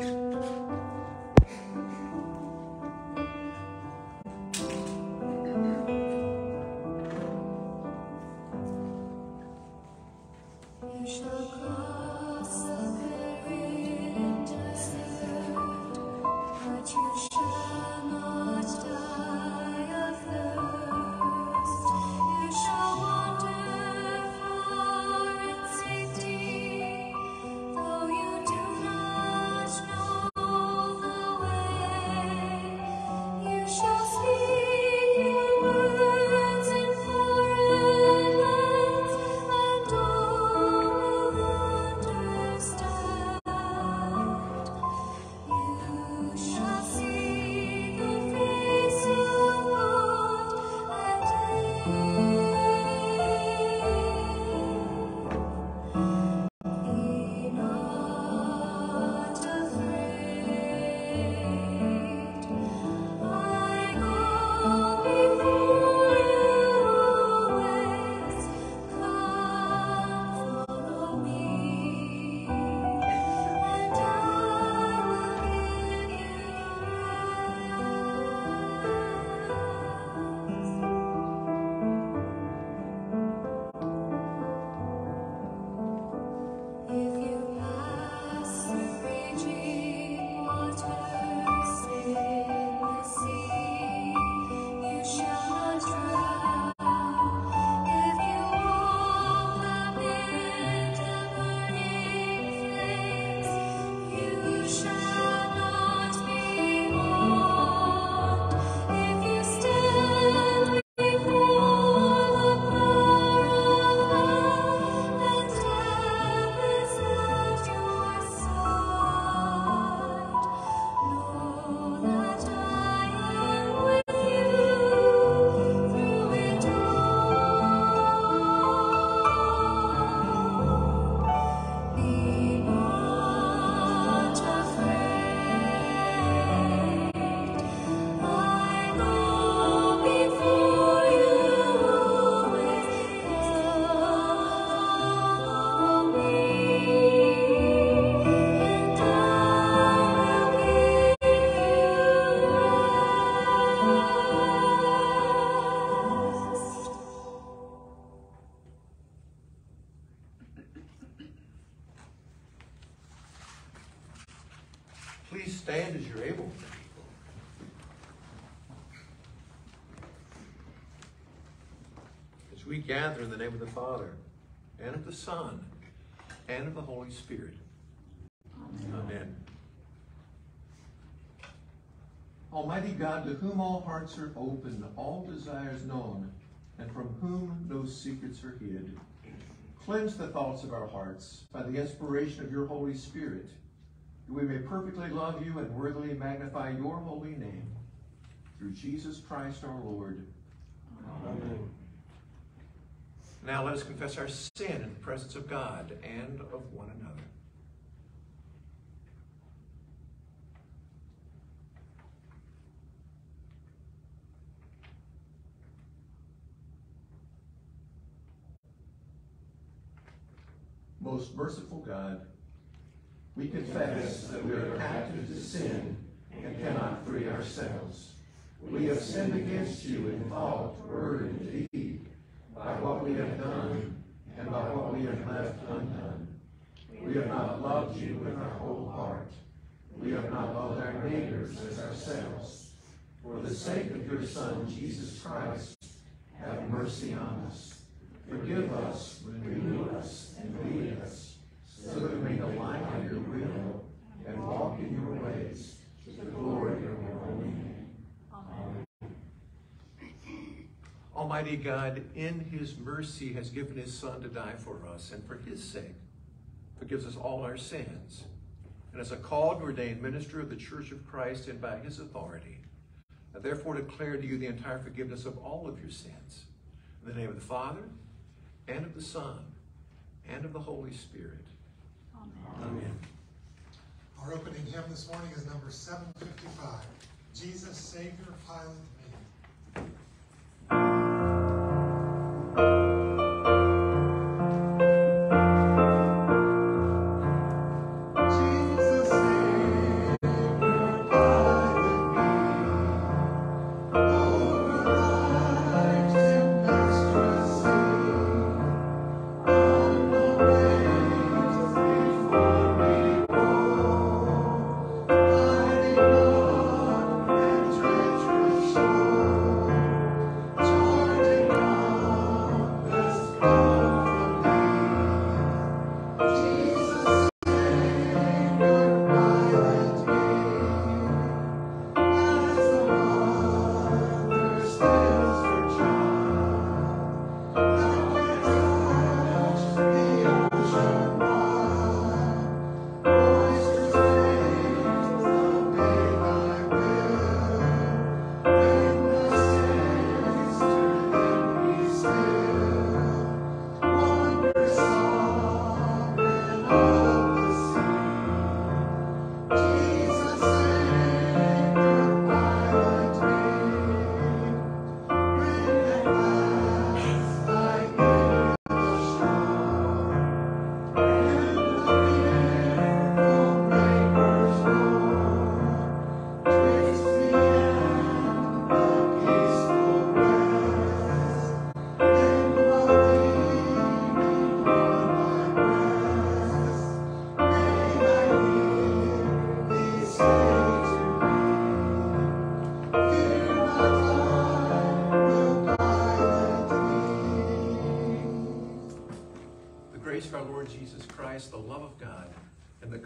うん。Gather in the name of the Father, and of the Son, and of the Holy Spirit. Amen. Amen. Almighty God, to whom all hearts are open, all desires known, and from whom no secrets are hid, cleanse the thoughts of our hearts by the inspiration of your Holy Spirit, that we may perfectly love you and worthily magnify your holy name. Through Jesus Christ our Lord. Amen. Amen. Now let us confess our sin in the presence of God and of one another. Most merciful God, we confess that we are captive to sin and cannot free ourselves. We have sinned against you in thought, word, and deed have done and by what we have left undone. We have not loved you with our whole heart. We have not loved our neighbors as ourselves. For the sake of your Son, Jesus Christ, have mercy on us. Forgive us, renew us, and lead us, so that we may delight in your will and walk in your ways, to the glory of your holy name. Amen. Almighty God, in his mercy, has given his Son to die for us, and for his sake, forgives us all our sins. And as a called and ordained minister of the Church of Christ, and by his authority, I therefore declare to you the entire forgiveness of all of your sins. In the name of the Father, and of the Son, and of the Holy Spirit. Amen. Amen. Our opening hymn this morning is number 755, Jesus, Savior, Pilot,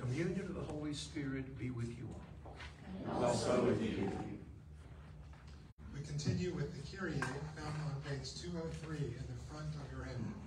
communion of the Holy Spirit be with you all. And also with you. We continue with the Kyrie found on page 203 in the front of your hymnal.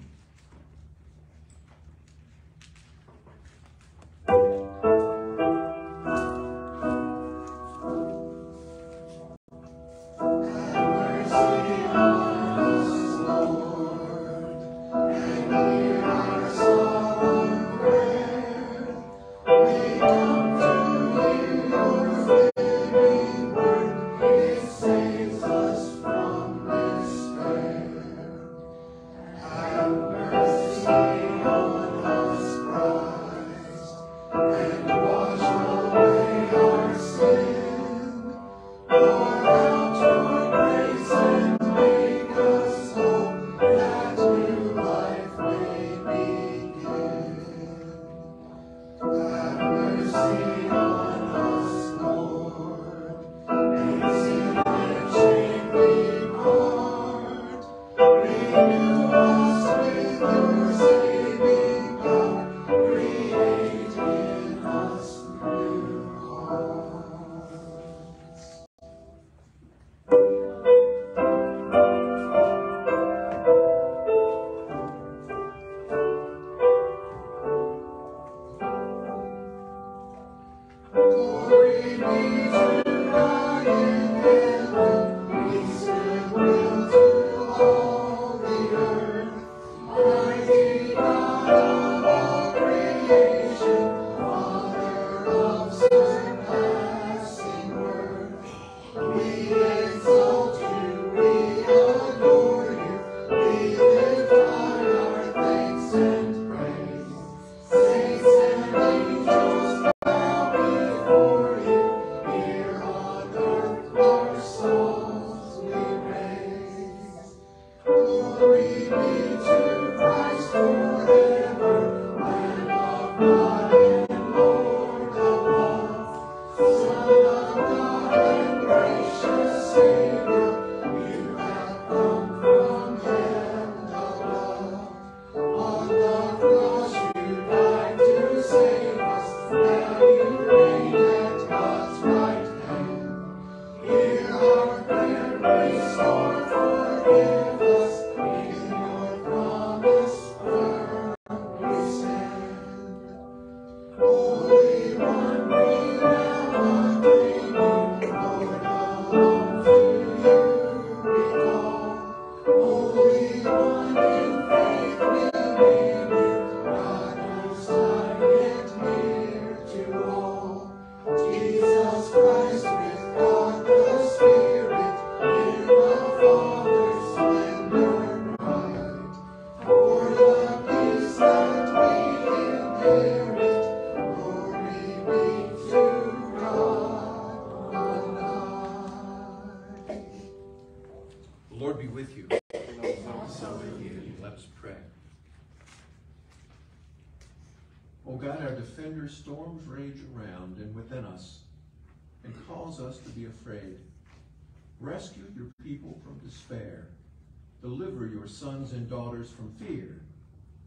Deliver your sons and daughters from fear,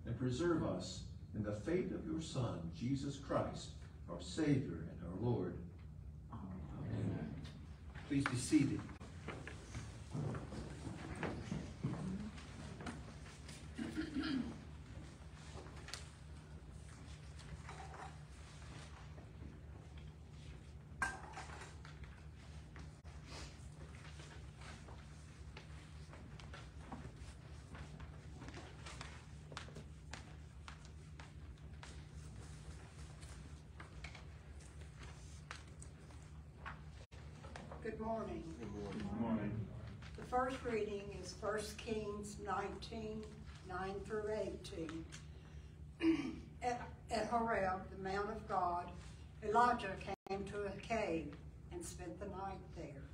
and preserve us in the faith of your Son, Jesus Christ, our Savior and our Lord. Amen. Please be seated. Good morning. Good morning. The first reading is 1 Kings 19, 9 through 18. at, at Horeb, the Mount of God, Elijah came to a cave and spent the night there.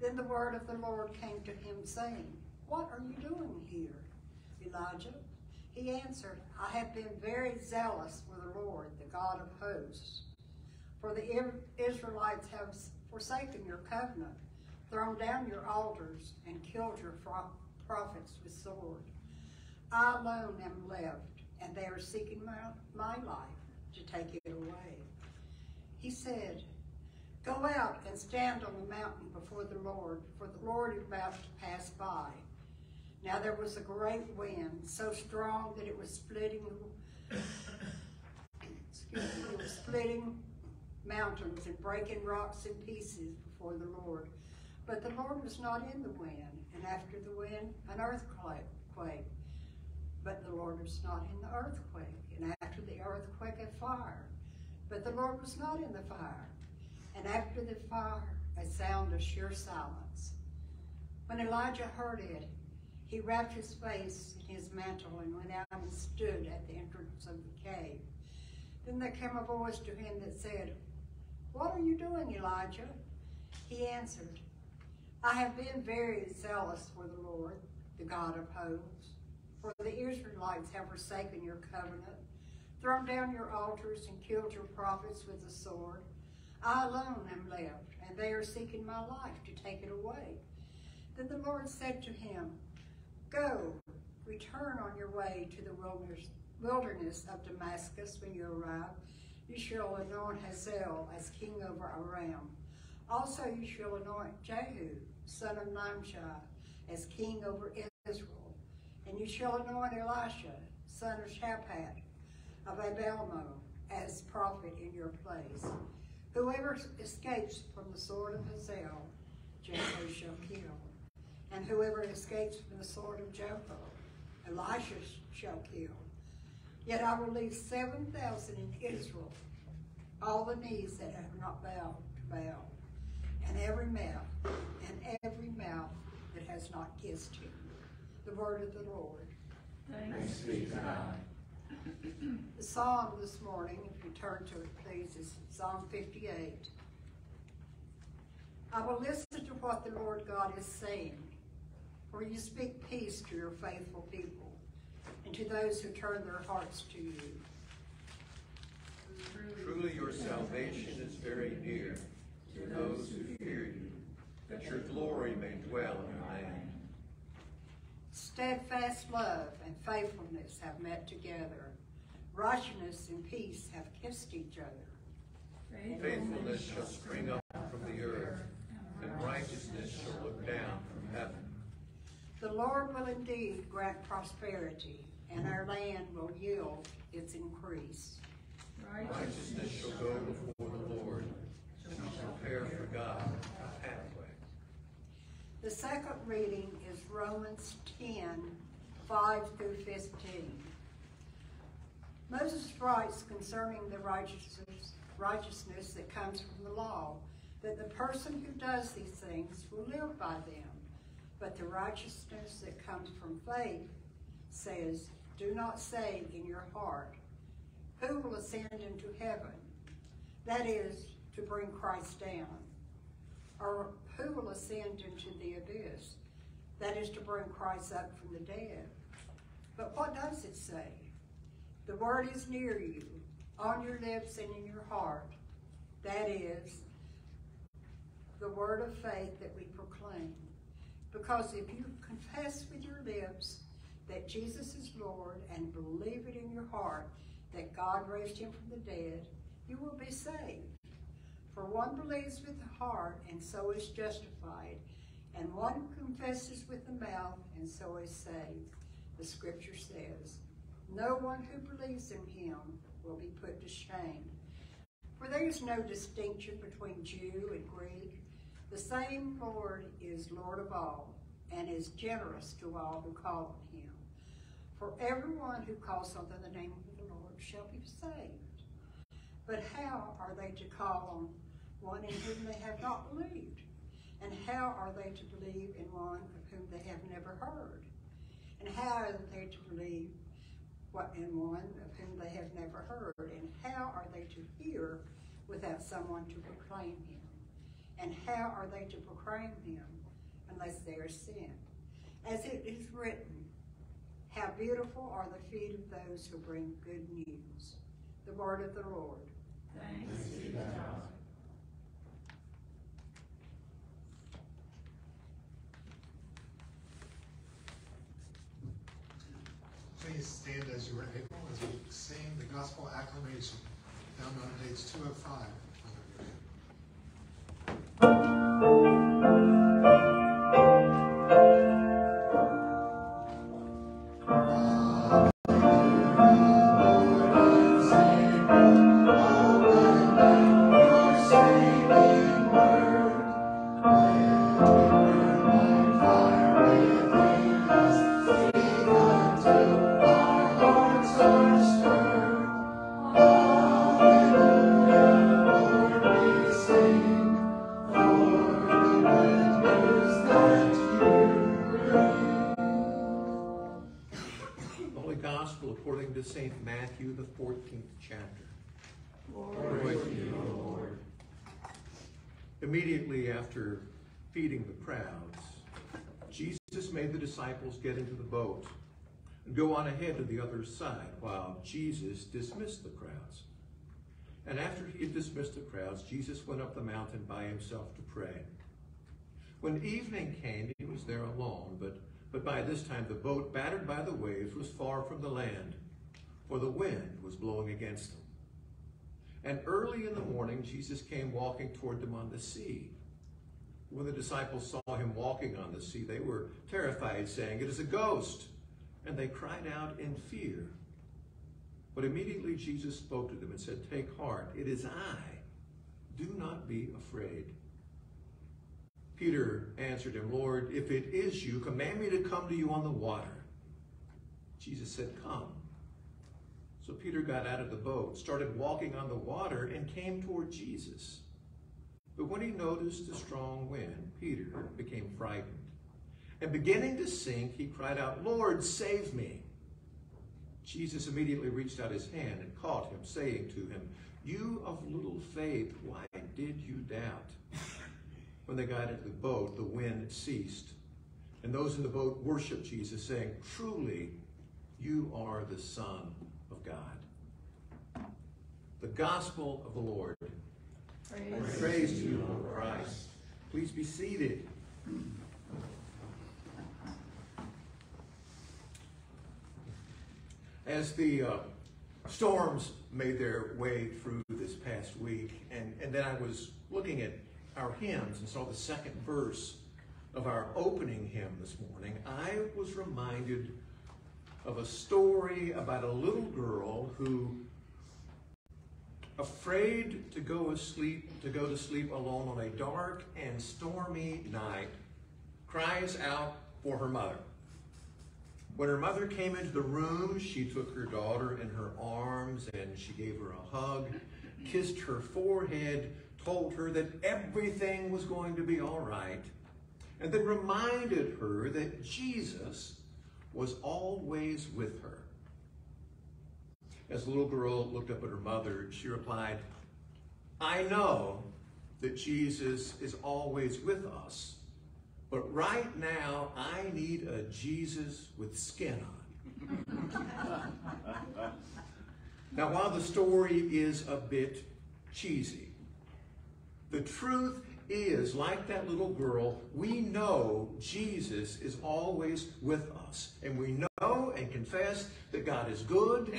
Then the word of the Lord came to him, saying, What are you doing here, Elijah? He answered, I have been very zealous for the Lord, the God of hosts. For the Israelites have forsaken your covenant, thrown down your altars, and killed your prophets with sword. I alone am left, and they are seeking my, my life. to take it away. He said, Go out and stand on the mountain before the Lord, for the Lord is about to pass by. Now there was a great wind, so strong that it was splitting, excuse me, it was splitting mountains and breaking rocks in pieces before the Lord. But the Lord was not in the wind, and after the wind, an earthquake. But the Lord was not in the earthquake, and after the earthquake, a fire. But the Lord was not in the fire, and after the fire, a sound of sheer silence. When Elijah heard it, he wrapped his face in his mantle and went out and stood at the entrance of the cave. Then there came a voice to him that said, What are you doing, Elijah? He answered, I have been very zealous for the Lord, the God of hosts. For the Israelites have forsaken your covenant, thrown down your altars, and killed your prophets with the sword. I alone am left, and they are seeking my life to take it away. Then the Lord said to him, Go, return on your way to the wilderness, of Damascus when you arrive. You shall anoint Hazael as king over Aram. Also you shall anoint Jehu, son of Nimshi, as king over Israel. And you shall anoint Elisha, son of Shaphat, of Abelmo, as prophet in your place. Whoever escapes from the sword of Hazael, Jehu shall kill. And whoever escapes from the sword of Jehu, Elisha shall kill. Yet I will leave seven thousand in Israel, all the knees that have not bowed to Baal, and every mouth, and every mouth that has not kissed him. The word of the Lord. Thanks be to God. The psalm this morning, if you turn to it please, is Psalm 58. I will listen to what the Lord God is saying, for you speak peace to your faithful people and to those who turn their hearts to you. Truly your salvation is very near to those who fear you, that your glory may dwell in your land. Steadfast love and faithfulness have met together. Righteousness and peace have kissed each other. Faithfulness shall spring up from the earth, and righteousness shall look down from heaven. The Lord will indeed grant prosperity, and our land will yield its increase. Righteousness shall go before the Lord, and prepare for God. The second reading is Romans 10, 5 through 15. Moses writes concerning the righteousness, righteousness that comes from the law, that the person who does these things will live by them. But the righteousness that comes from faith says, Do not say in your heart, Who will ascend into heaven? That is, to bring Christ down. Or who will ascend into the abyss? That is, to bring Christ up from the dead. But what does it say? The word is near you, on your lips and in your heart. That is the word of faith that we proclaim. Because if you confess with your lips that Jesus is Lord and believe it in your heart that God raised him from the dead, you will be saved. One believes with the heart and so is justified, and one confesses with the mouth and so is saved. The scripture says, No one who believes in him will be put to shame. For there is no distinction between Jew and Greek. The same Lord is Lord of all, and is generous to all who call on him. For everyone who calls on the name of the Lord shall be saved. But how are they to call on one in whom they have not believed? And how are they to believe in one of whom they have never heard? And how are they to believe what in one of whom they have never heard? And how are they to hear without someone to proclaim him? And how are they to proclaim him unless they are sent? As it is written, how beautiful are the feet of those who bring good news. The word of the Lord. Thanks be to God. Please stand as you are able as we sing the gospel acclamation. found on page 205 14th chapter. Glory to you, O Lord. Immediately after feeding the crowds, Jesus made the disciples get into the boat and go on ahead to the other side while Jesus dismissed the crowds. And after he had dismissed the crowds, Jesus went up the mountain by himself to pray. When evening came, he was there alone, but, but by this time the boat, battered by the waves, was far from the land, for the wind was blowing against them. And early in the morning, Jesus came walking toward them on the sea. When the disciples saw him walking on the sea, they were terrified, saying, It is a ghost! And they cried out in fear. But immediately Jesus spoke to them and said, Take heart, it is I. Do not be afraid. Peter answered him, Lord, if it is you, command me to come to you on the water. Jesus said, Come. So Peter got out of the boat, started walking on the water, and came toward Jesus. But when he noticed a strong wind, Peter became frightened. And beginning to sink, he cried out, Lord, save me. Jesus immediately reached out his hand and caught him, saying to him, You of little faith, why did you doubt? When they got into the boat, the wind ceased. And those in the boat worshiped Jesus, saying, Truly, you are the Son God. The gospel of the Lord. Praise. Praise to you, Lord Christ. Please be seated. As the uh, storms made their way through this past week, and, and then I was looking at our hymns and saw the second verse of our opening hymn this morning, I was reminded of a story about a little girl who afraid to go asleep to go to sleep alone on a dark and stormy night cries out for her mother. When her mother came into the room she took her daughter in her arms and she gave her a hug kissed her forehead told her that everything was going to be all right and then reminded her that jesus was always with her as the little girl looked up at her mother, she replied, I know that Jesus is always with us, but right now I need a Jesus with skin on. now, while the story is a bit cheesy, the truth is, like that little girl, we know Jesus is always with us. And we know and confess that God is good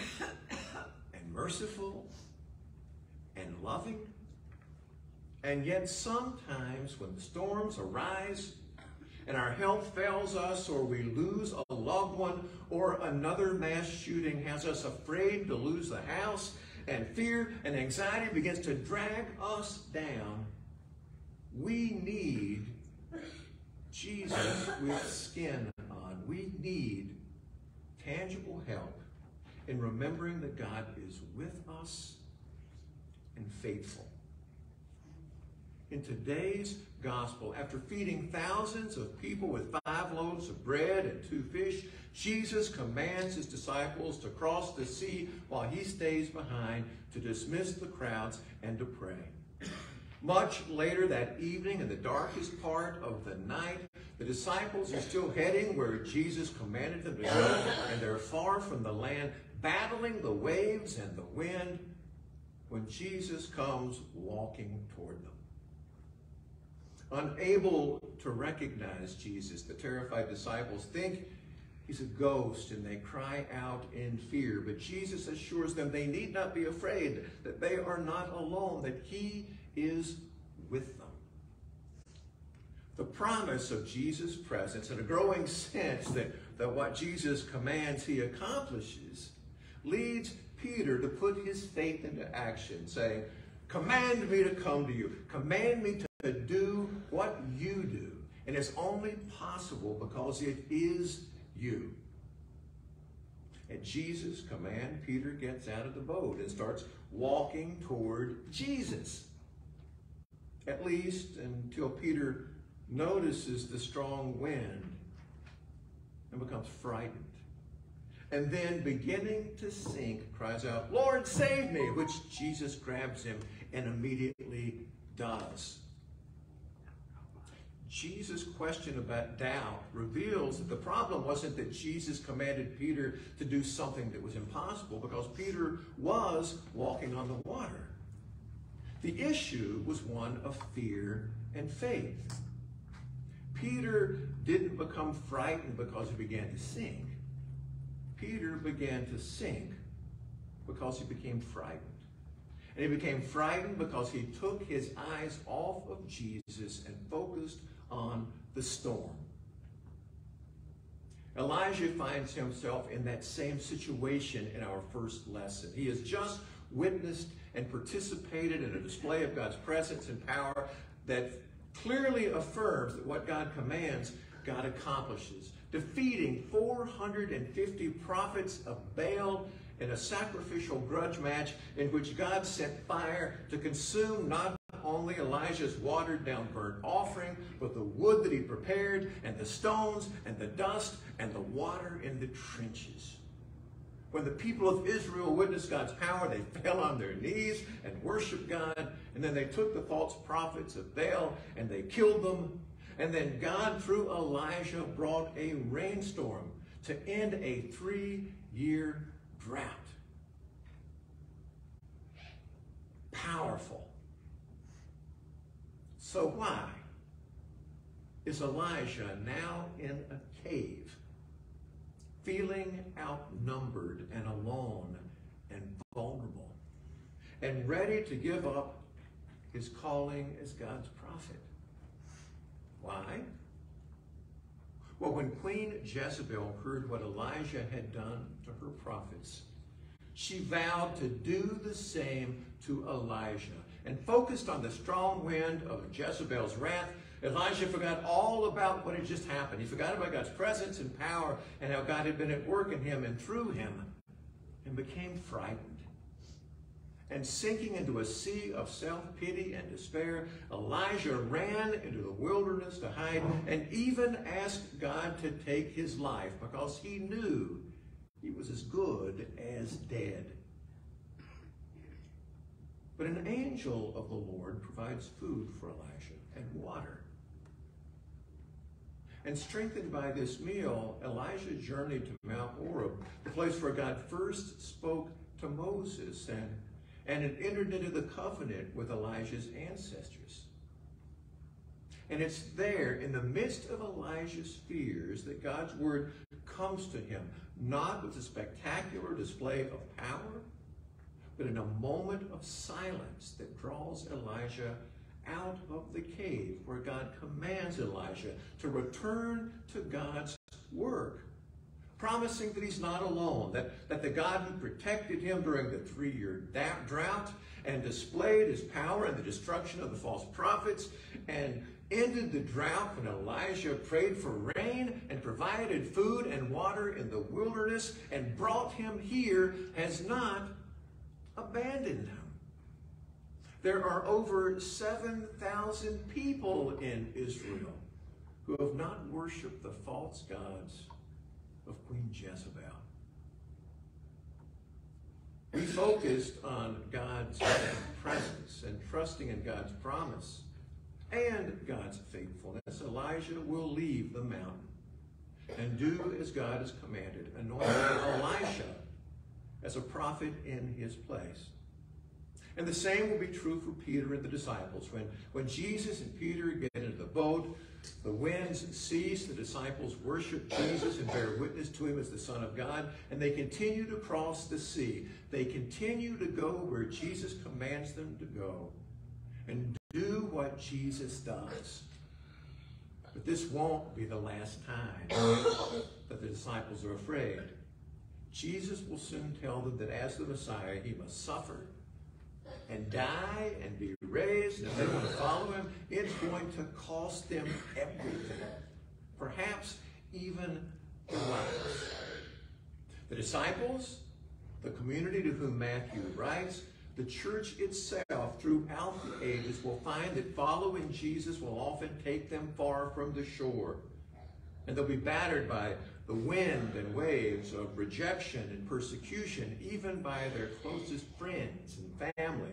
and merciful and loving. And yet, sometimes when the storms arise and our health fails us, or we lose a loved one, or another mass shooting has us afraid to lose the house, and fear and anxiety begins to drag us down, we need Jesus with skin on. We need tangible help in remembering that God is with us and faithful. In today's gospel, after feeding thousands of people with five loaves of bread and two fish, Jesus commands his disciples to cross the sea while he stays behind to dismiss the crowds and to pray. Much later that evening, in the darkest part of the night, the disciples are still heading where Jesus commanded them to go, and they're far from the land, battling the waves and the wind, when Jesus comes walking toward them. Unable to recognize Jesus, the terrified disciples think he's a ghost and they cry out in fear. But Jesus assures them they need not be afraid, that they are not alone, that he is with them. The promise of Jesus' presence and a growing sense that, that what Jesus commands he accomplishes leads Peter to put his faith into action, saying, Command me to come to you. Command me to do what you do. And it's only possible because it is you. At Jesus' command, Peter gets out of the boat and starts walking toward Jesus. At least until Peter notices the strong wind and becomes frightened. And then, beginning to sink, cries out, Lord, save me, which Jesus grabs him and immediately does. Jesus' question about doubt reveals that the problem wasn't that Jesus commanded Peter to do something that was impossible, because Peter was walking on the water. The issue was one of fear and faith. Peter didn't become frightened because he began to sink. Peter began to sink because he became frightened. And he became frightened because he took his eyes off of Jesus and focused on the storm. Elijah finds himself in that same situation in our first lesson. He has just witnessed and participated in a display of God's presence and power that clearly affirms that what God commands, God accomplishes. Defeating 450 prophets of Baal in a sacrificial grudge match in which God sent fire to consume not only Elijah's watered down burnt offering, but the wood that he prepared, and the stones, and the dust, and the water in the trenches. When the people of Israel witnessed God's power, they fell on their knees and worshiped God. And then they took the false prophets of Baal and they killed them. And then God, through Elijah, brought a rainstorm to end a three year drought. Powerful. So, why is Elijah now in a cave? Feeling outnumbered and alone and vulnerable and ready to give up his calling as God's prophet. Why? Well, when Queen Jezebel heard what Elijah had done to her prophets, she vowed to do the same to Elijah and focused on the strong wind of Jezebel's wrath Elijah forgot all about what had just happened. He forgot about God's presence and power and how God had been at work in him and through him and became frightened. And sinking into a sea of self-pity and despair, Elijah ran into the wilderness to hide and even asked God to take his life because he knew he was as good as dead. But an angel of the Lord provides food for Elijah and water. And strengthened by this meal, Elijah journeyed to Mount Horeb, the place where God first spoke to Moses and, and had entered into the covenant with Elijah's ancestors. And it's there, in the midst of Elijah's fears, that God's word comes to him, not with a spectacular display of power, but in a moment of silence that draws Elijah out of the cave where God commands Elijah to return to God's work, promising that he's not alone, that, that the God who protected him during the three-year drought and displayed his power in the destruction of the false prophets and ended the drought when Elijah prayed for rain and provided food and water in the wilderness and brought him here has not abandoned him. There are over 7,000 people in Israel who have not worshiped the false gods of Queen Jezebel. We focused on God's presence and trusting in God's promise and God's faithfulness. Elijah will leave the mountain and do as God has commanded, anointing Elisha as a prophet in his place. And the same will be true for Peter and the disciples. When, when Jesus and Peter get into the boat, the winds cease, the disciples worship Jesus and bear witness to him as the Son of God, and they continue to cross the sea. They continue to go where Jesus commands them to go and do what Jesus does. But this won't be the last time that the disciples are afraid. Jesus will soon tell them that as the Messiah, he must suffer and die and be raised, and they want to follow him, it's going to cost them everything. Perhaps even their lives. The disciples, the community to whom Matthew writes, the church itself throughout the ages will find that following Jesus will often take them far from the shore. And they'll be battered by the wind and waves of rejection and persecution, even by their closest friends and family.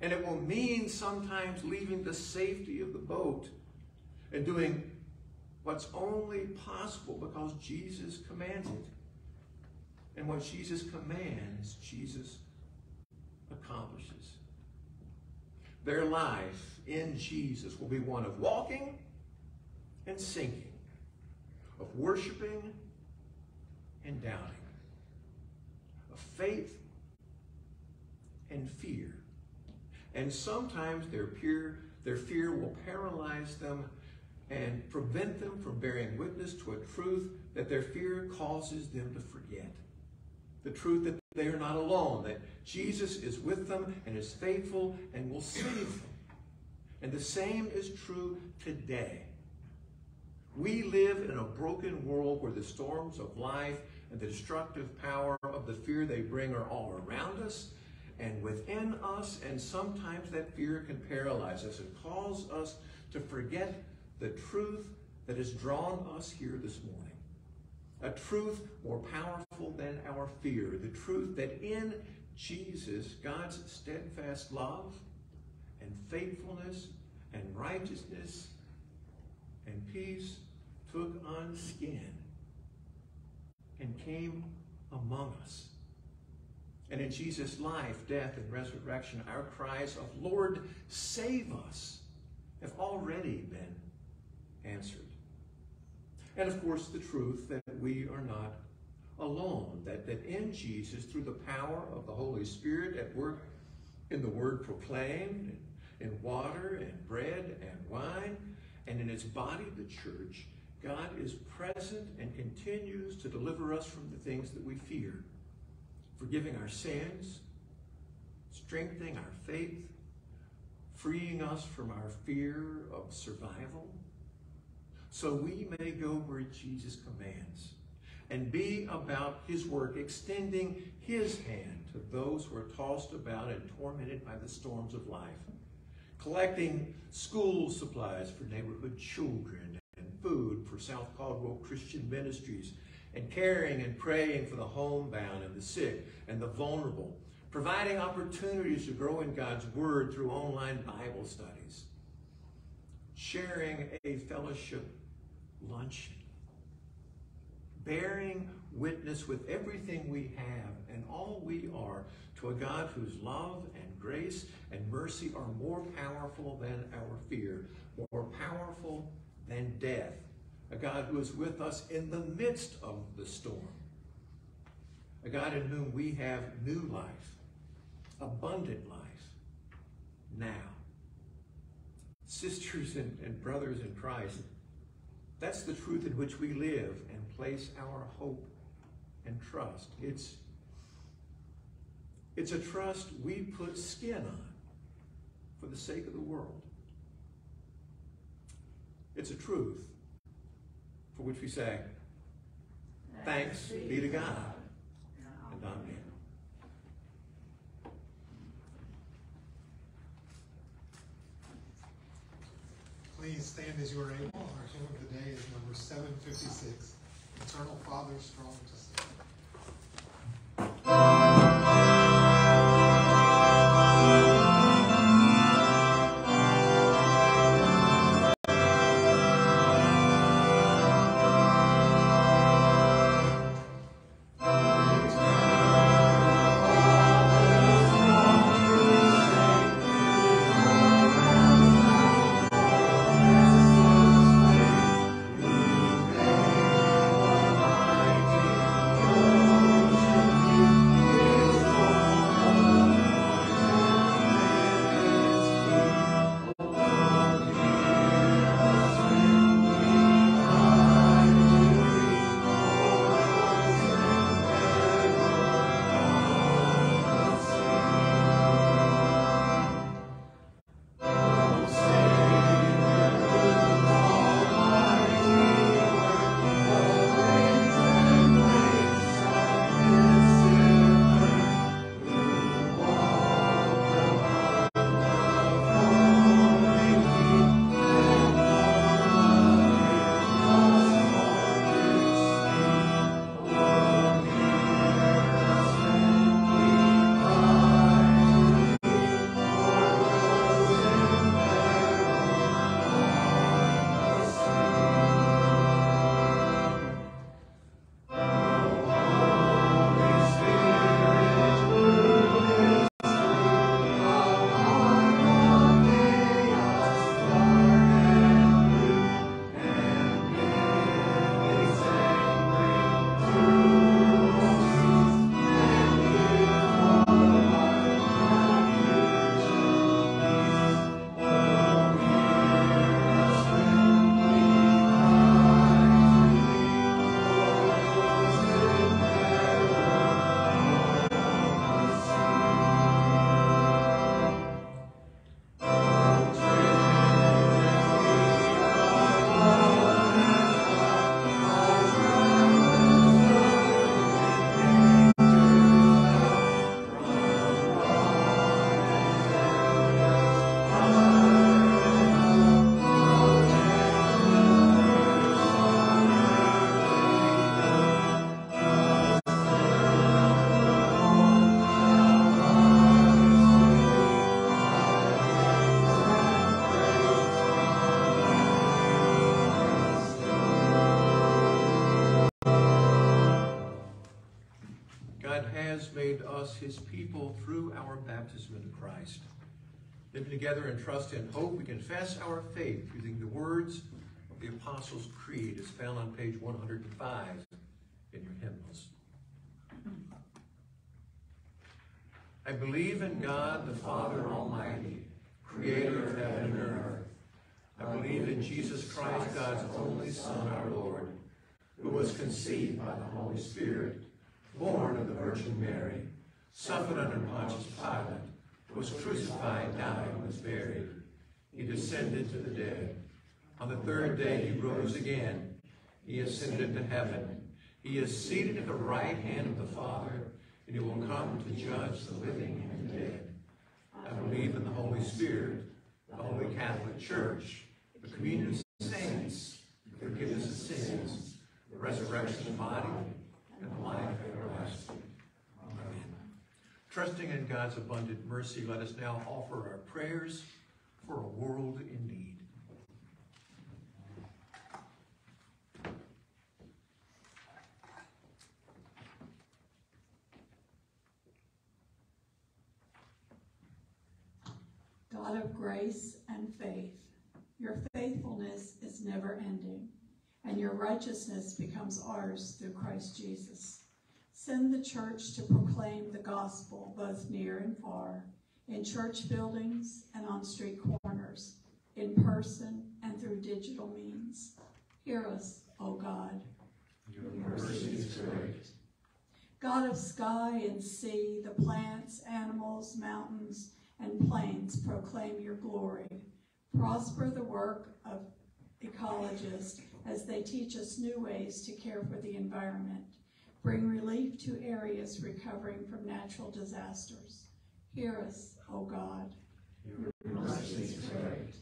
And it will mean sometimes leaving the safety of the boat and doing what's only possible because Jesus commands it. And what Jesus commands, Jesus accomplishes. Their life in Jesus will be one of walking and sinking of worshiping and doubting, of faith and fear. And sometimes their their fear will paralyze them and prevent them from bearing witness to a truth that their fear causes them to forget. The truth that they are not alone, that Jesus is with them and is faithful and will save them. And the same is true today. We live in a broken world where the storms of life and the destructive power of the fear they bring are all around us and within us, and sometimes that fear can paralyze us and cause us to forget the truth that has drawn us here this morning. A truth more powerful than our fear. The truth that in Jesus, God's steadfast love and faithfulness and righteousness and peace took on skin and came among us. And in Jesus' life, death, and resurrection, our cries of, Lord, save us, have already been answered. And of course, the truth that we are not alone, that, that in Jesus, through the power of the Holy Spirit at work in the word proclaimed, in water and bread and wine, and in his body, the church, God is present and continues to deliver us from the things that we fear, forgiving our sins, strengthening our faith, freeing us from our fear of survival, so we may go where Jesus commands and be about his work, extending his hand to those who are tossed about and tormented by the storms of life, collecting school supplies for neighborhood children food for South Caldwell Christian Ministries, and caring and praying for the homebound and the sick and the vulnerable, providing opportunities to grow in God's Word through online Bible studies, sharing a fellowship luncheon, bearing witness with everything we have and all we are to a God whose love and grace and mercy are more powerful than our fear, more powerful than death. A God who is with us in the midst of the storm. A God in whom we have new life, abundant life, now. Sisters and, and brothers in Christ, that's the truth in which we live and place our hope and trust. It's, it's a trust we put skin on for the sake of the world. It's a truth for which we say, thanks be to God and amen. Please stand as you are able. Our hymn of the day is number 756, Eternal Father, Strong to has made us his people through our baptism into Christ. Living together in trust and hope, we confess our faith using the words of the Apostles' Creed as found on page 105 in your hymnals. I believe in God, the Father Almighty, creator of heaven and earth. I believe in Jesus Christ, God's only Son, our Lord, who was conceived by the Holy Spirit, born of the Virgin Mary, suffered under Pontius Pilate, was crucified, died, and was buried. He descended to the dead. On the third day he rose again. He ascended into heaven. He is seated at the right hand of the Father, and he will come to judge the living and the dead. I believe in the Holy Spirit, the Holy Catholic Church, the communion of saints, the forgiveness of sins, the resurrection of the body, and the life. Trusting in God's abundant mercy, let us now offer our prayers for a world in need. God of grace and faith, your faithfulness is never ending, and your righteousness becomes ours through Christ Jesus. Send the church to proclaim the gospel both near and far, in church buildings and on street corners, in person and through digital means. Hear us, O God. Your mercy is great. God of sky and sea, the plants, animals, mountains, and plains proclaim your glory. Prosper the work of ecologists as they teach us new ways to care for the environment. Bring relief to areas recovering from natural disasters. Hear us, O God. Your mercy is great.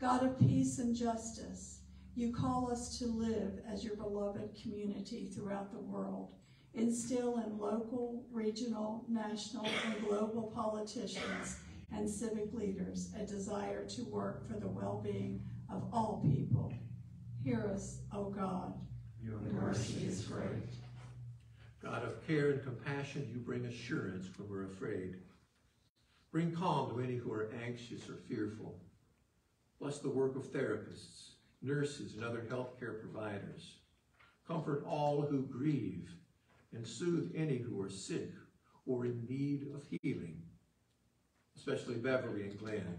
God of peace and justice, you call us to live as your beloved community throughout the world. Instill in local, regional, national, and global politicians and civic leaders a desire to work for the well-being of all people. Hear us, O God. Your mercy is great. God of care and compassion, you bring assurance when we're afraid. Bring calm to any who are anxious or fearful. Bless the work of therapists, nurses, and other healthcare providers. Comfort all who grieve and soothe any who are sick or in need of healing, especially Beverly and Glenn,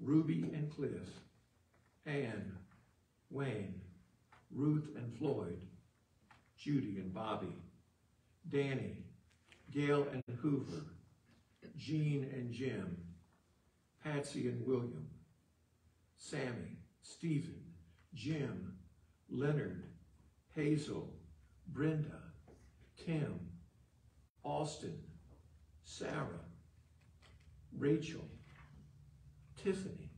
Ruby and Cliff, Anne, Wayne, Ruth and Floyd, Judy and Bobby, Danny, Gail and Hoover, Jean and Jim, Patsy and William, Sammy, Stephen, Jim, Leonard, Hazel, Brenda, Tim, Austin, Sarah, Rachel, Tiffany,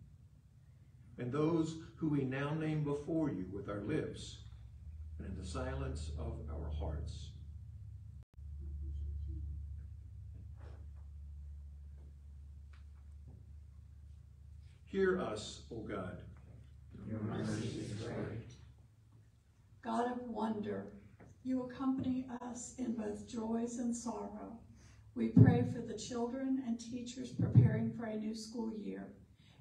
and those who we now name before you with our lips and in the silence of our hearts. Hear us, O God. Your mercy is great. God of wonder, you accompany us in both joys and sorrow. We pray for the children and teachers preparing for a new school year.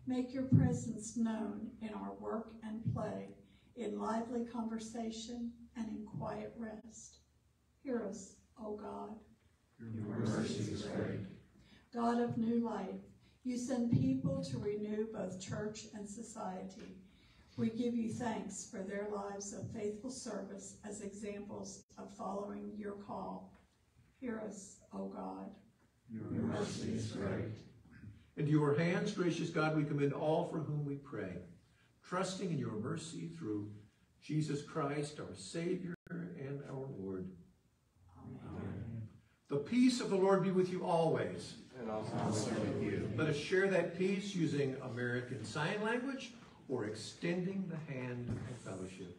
Make your presence known in our work and play, in lively conversation and in quiet rest. Hear us, O God. Your mercy is great. God of new life, you send people to renew both church and society. We give you thanks for their lives of faithful service as examples of following your call. Hear us, O God. Your mercy is great. Into your hands, gracious God, we commend all for whom we pray, trusting in your mercy through Jesus Christ, our Savior and our Lord. Amen. The peace of the Lord be with you always. And also with you. Let us share that peace using American Sign Language or extending the hand of fellowship.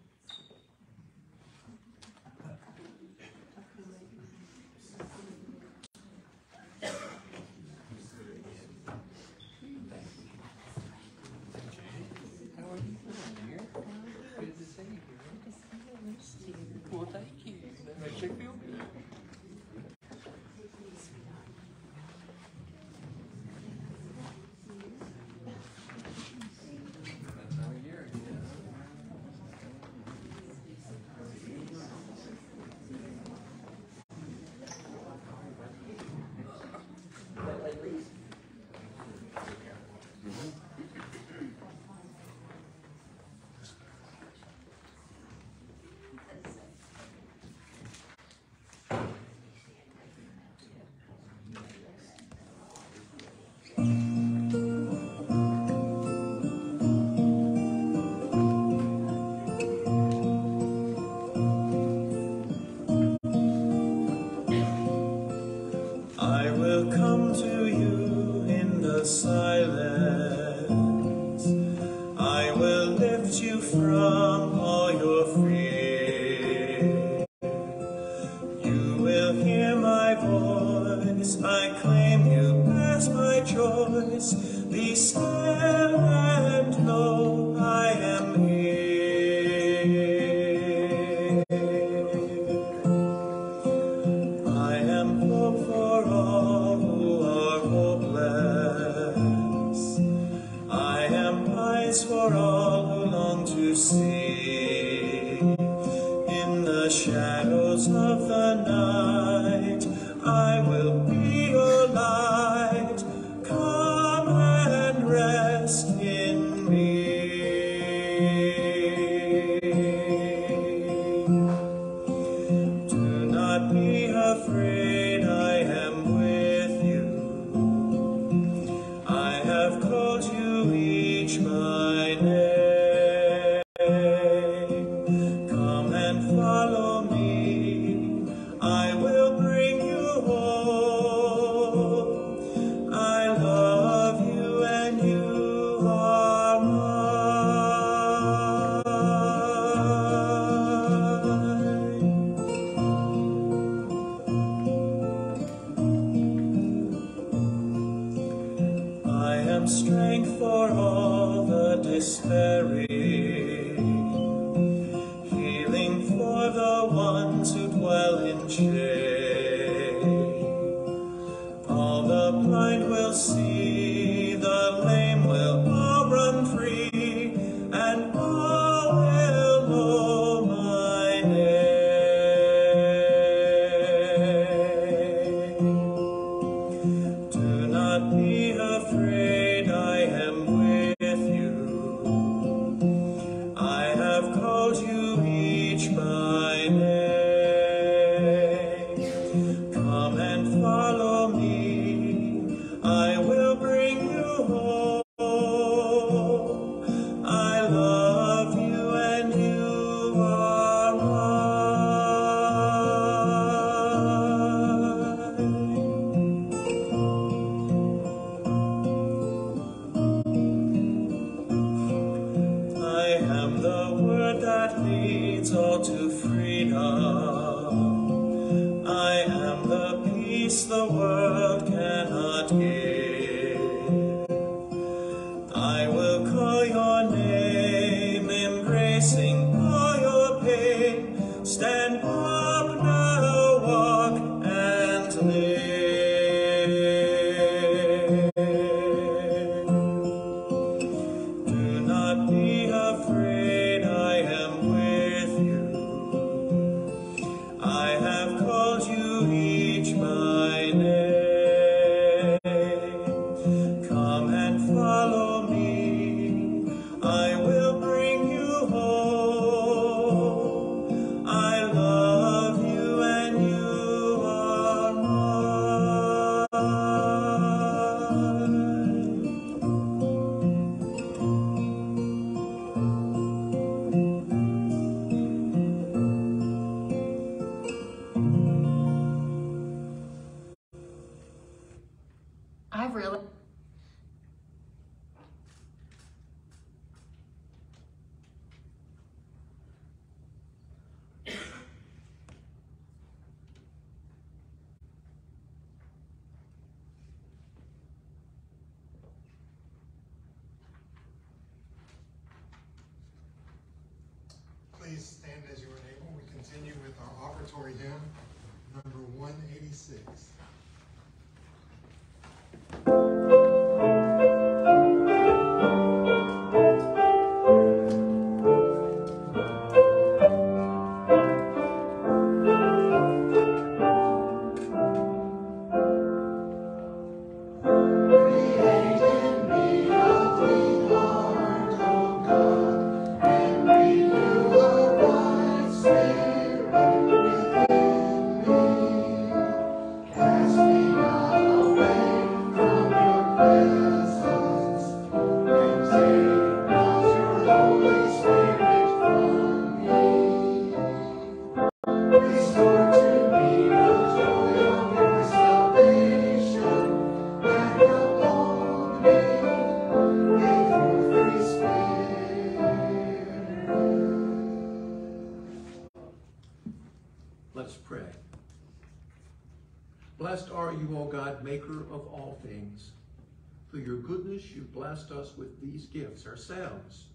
your goodness, you've blessed us with these gifts, ourselves,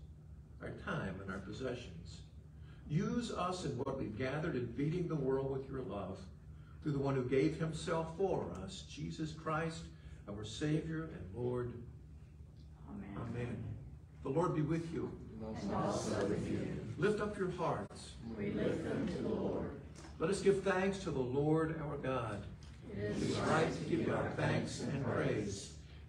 our time, and our possessions. Use us and what we've gathered in feeding the world with your love through the one who gave himself for us, Jesus Christ, our Savior and Lord. Amen. Amen. The Lord be with you. And also with you. Lift up your hearts. We lift them to the Lord. Let us give thanks to the Lord our God. It is right to give our thanks and praise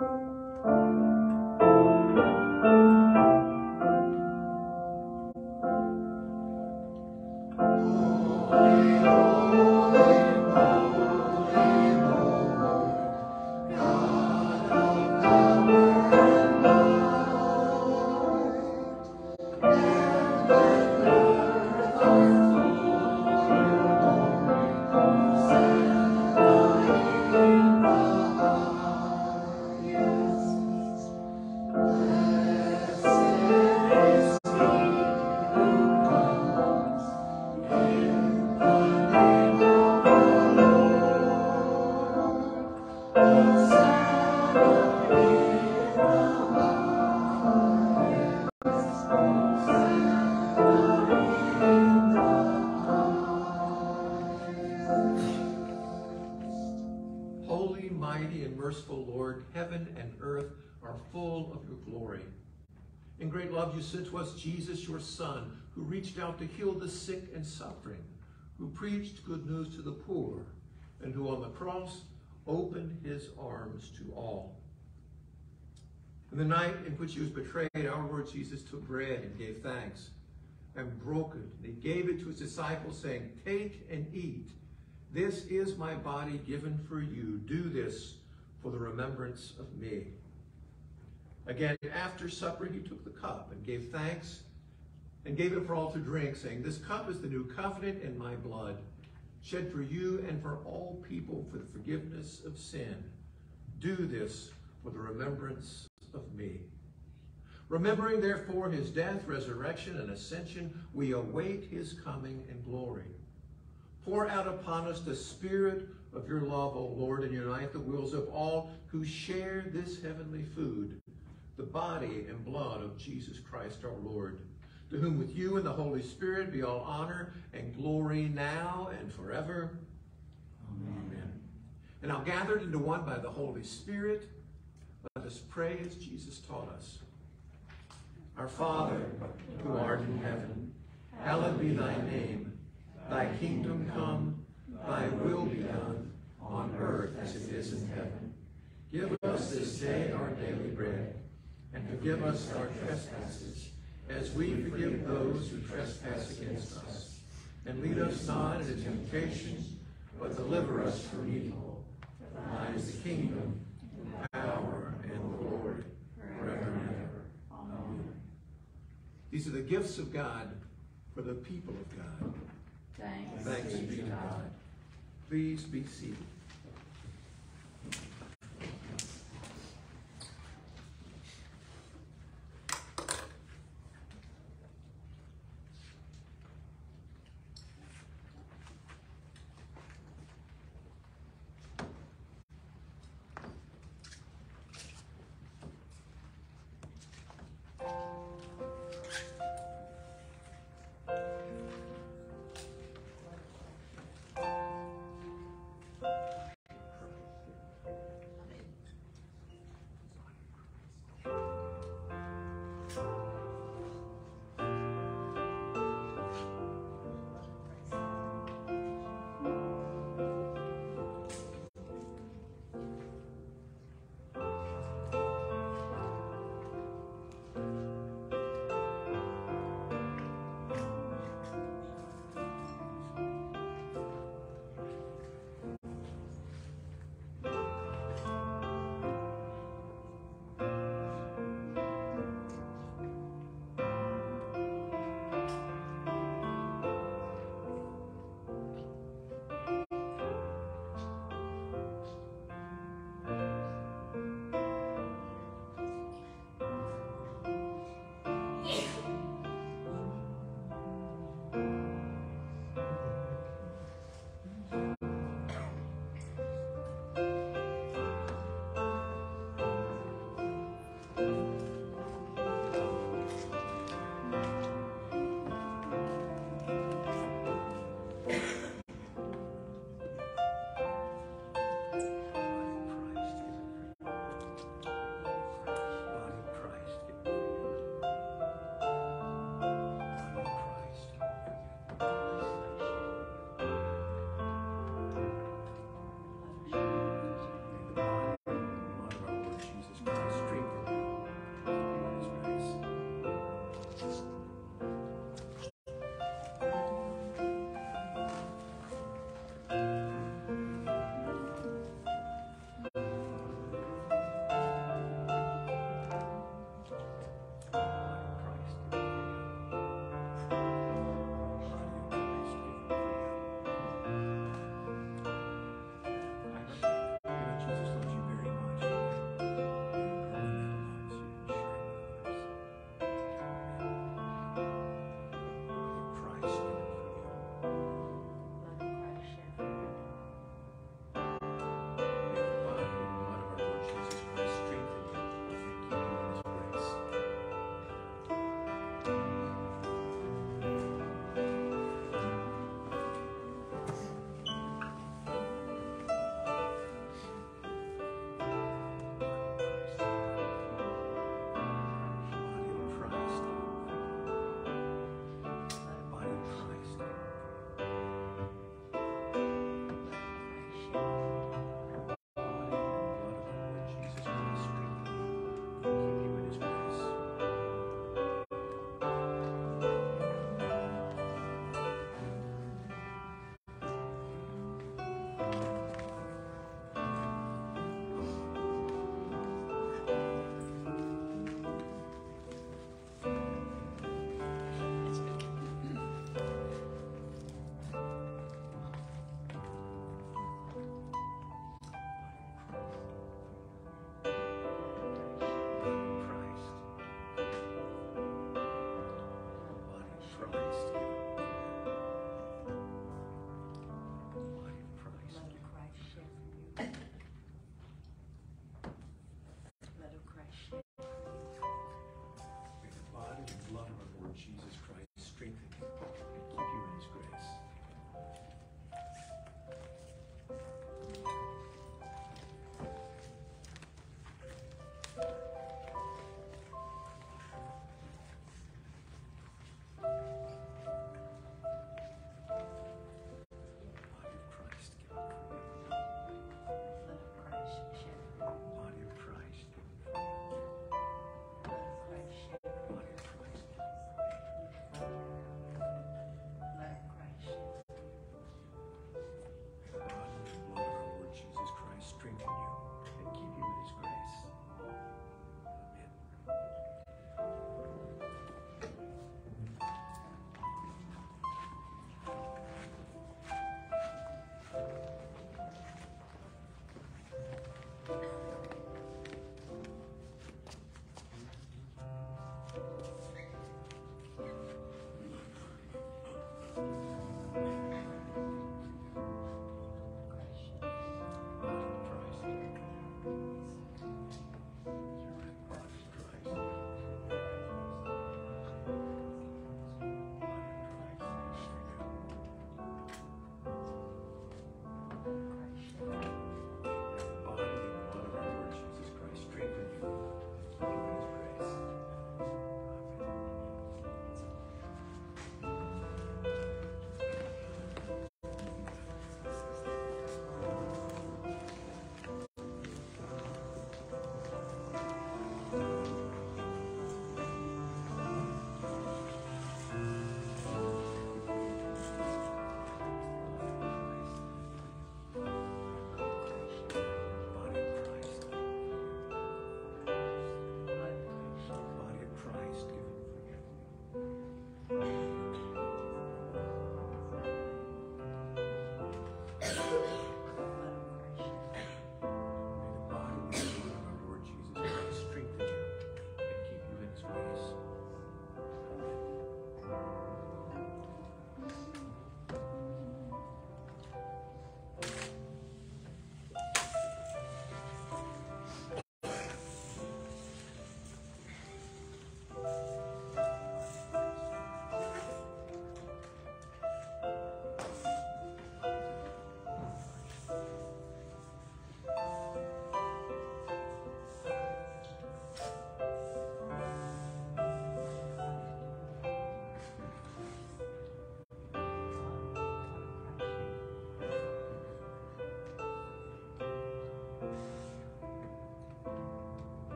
thank you love, you sent to us Jesus, your Son, who reached out to heal the sick and suffering, who preached good news to the poor, and who on the cross opened his arms to all. In the night in which he was betrayed, our Lord Jesus took bread and gave thanks and broke it. And he gave it to his disciples, saying, Take and eat. This is my body given for you. Do this for the remembrance of me. Again, after supper, he took the cup and gave thanks and gave it for all to drink, saying, This cup is the new covenant in my blood, shed for you and for all people for the forgiveness of sin. Do this for the remembrance of me. Remembering, therefore, his death, resurrection, and ascension, we await his coming in glory. Pour out upon us the spirit of your love, O Lord, and unite the wills of all who share this heavenly food, the body and blood of Jesus Christ our Lord, to whom with you and the Holy Spirit be all honor and glory now and forever. Amen. And now gathered into one by the Holy Spirit, let us pray as Jesus taught us. Our Father, who art in heaven, hallowed be thy name. Thy kingdom come, thy will be done, on earth as it is in heaven. Give us this day our daily bread, and forgive us our trespasses, as we forgive those who trespass against us. And lead us not into temptation, but deliver us from evil. For thine is the kingdom, the power, and the glory, forever and ever. Amen. These are the gifts of God for the people of God. Thanks. Thanks be to God. Please be seated.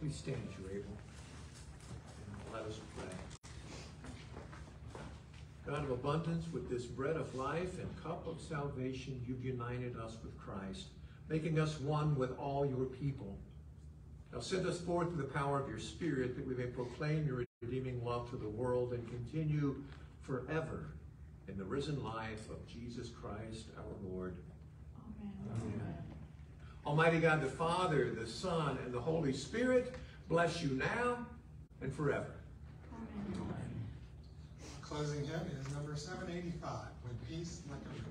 Please stand as you're able. And let us pray. God of abundance, with this bread of life and cup of salvation, you've united us with Christ, making us one with all your people. Now send us forth in the power of your Spirit that we may proclaim your redeeming love to the world and continue forever in the risen life of Jesus Christ our Lord. Amen. Almighty God, the Father, the Son, and the Holy Spirit bless you now and forever. Amen. Closing hymn is number 785, When Peace Like. Like a river,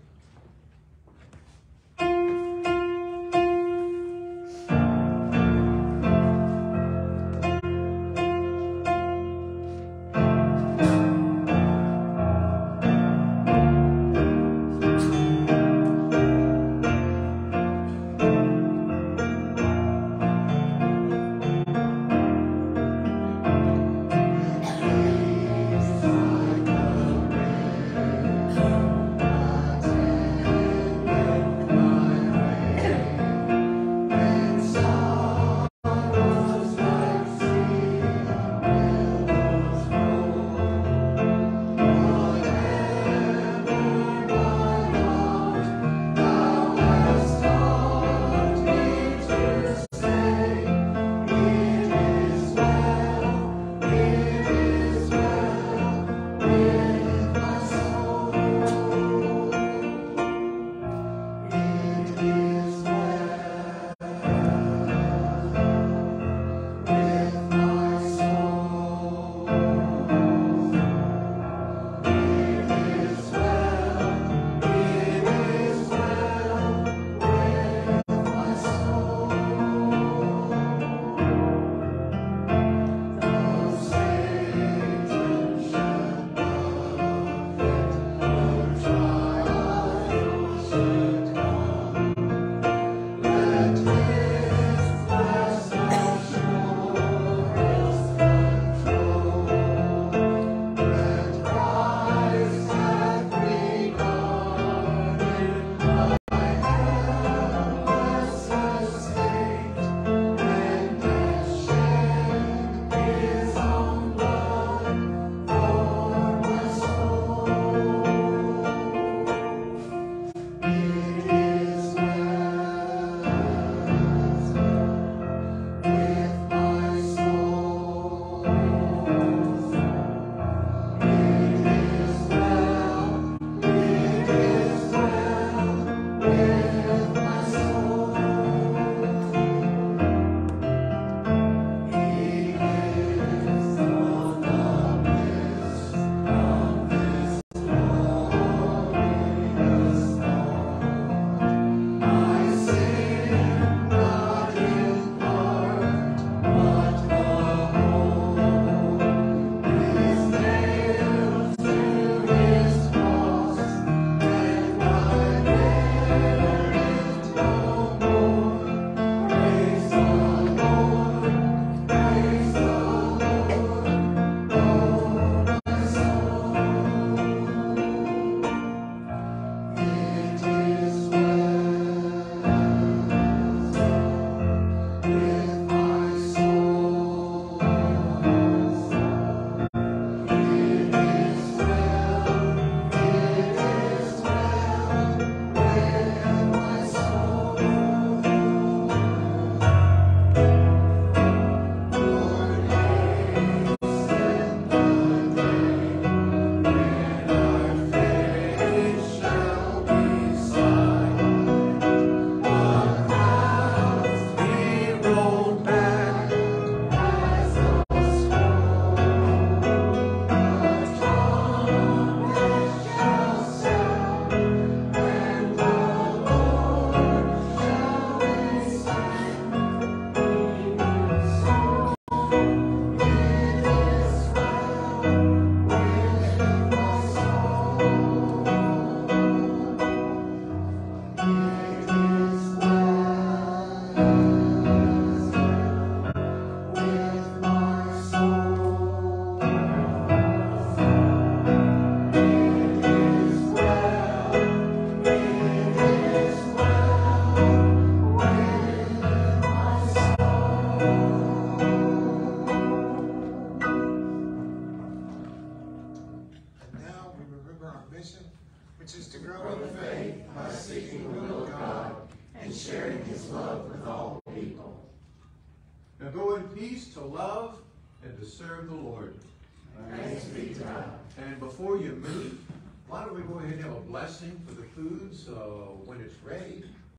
blessing for the foods uh, when it's ready?